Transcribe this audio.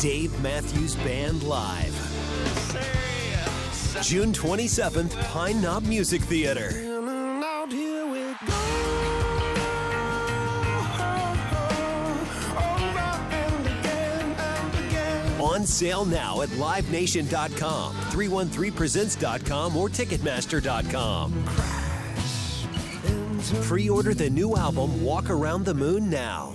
Dave Matthews Band Live. June 27th, Pine Knob Music Theater. On sale now at livenation.com, 313presents.com, or ticketmaster.com. Pre order the new album Walk Around the Moon now.